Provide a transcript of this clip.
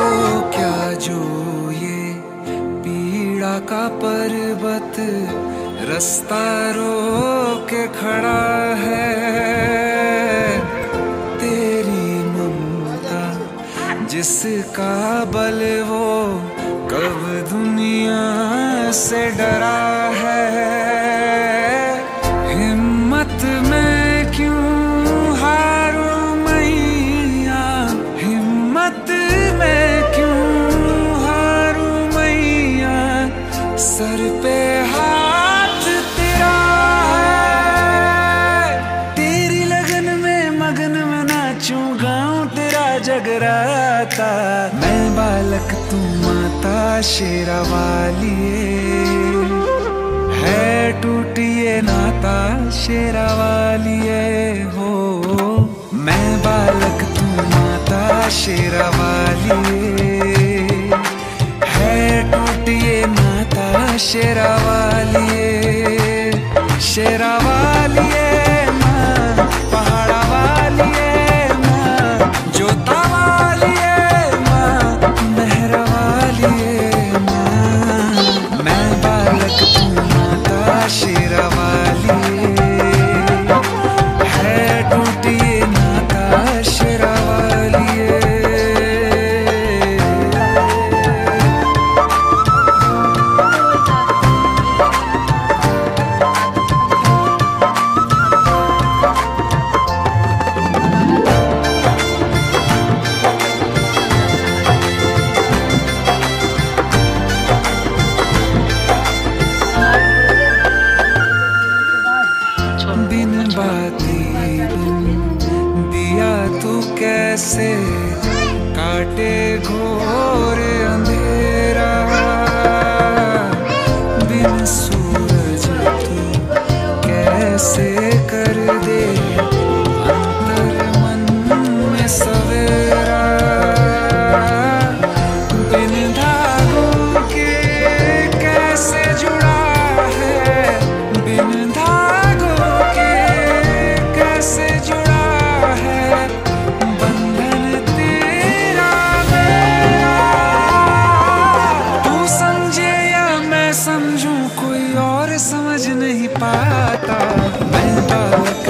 तो क्या जो ये पीड़ा का पर्वत रास्ता रो के खड़ा है? तेरी ममता जिसका बल वो कब दुनिया से डरा है? राता मैं बालक, तू माता, शेरा वालिए है। टूटिए नाता, शेरा वालिए हो मैं बालक, तू माता, शेरा वालिए है। टूटिए नाता, शेरा वालिए शेरा तू कैसे काटे घोर अंधेरा? बिन सु समझ नहीं पाता मैं बालक